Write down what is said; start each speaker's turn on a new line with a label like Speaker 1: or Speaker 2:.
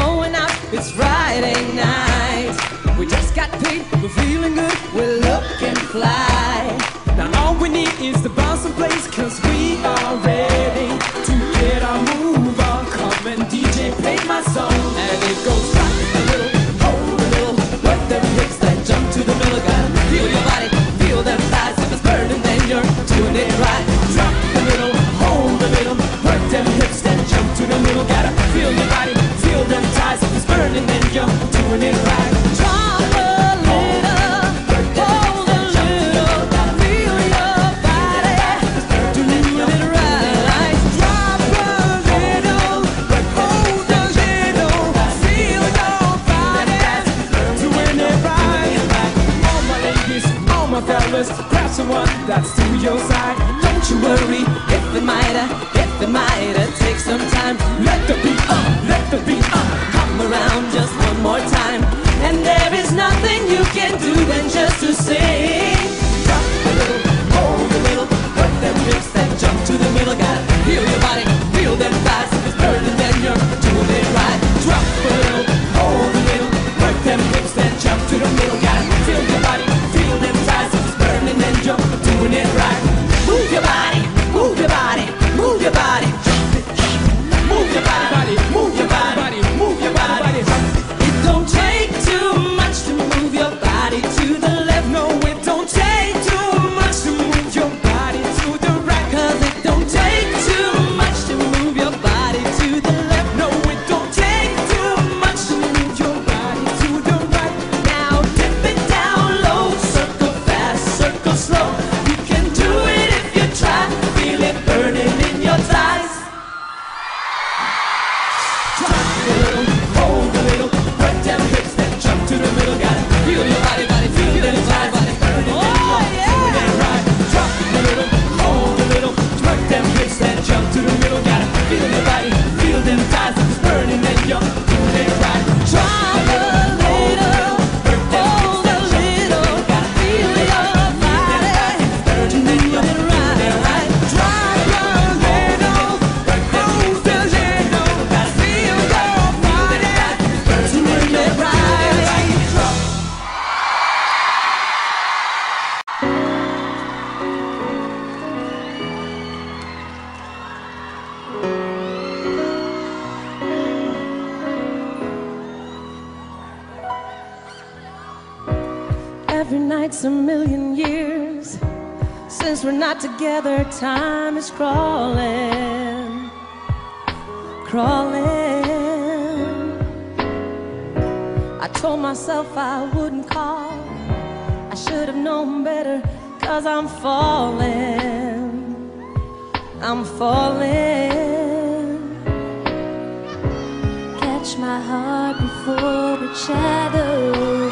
Speaker 1: going out, it's Friday night. We just got paid, we're feeling good, we're looking fly.
Speaker 2: Now all we need is to bounce someplace, cause we are ready to get our move on. Come and DJ, play my song.
Speaker 1: heart. Don't you worry if it might, if it might take some time. Let the beat up, let the beat up. Come around just one more time. And there is nothing you can do than just to sing. nights a million years since we're not together. Time is crawling crawling. I told myself I wouldn't call. I should have known better cause I'm falling. I'm falling. Catch my heart before it shatters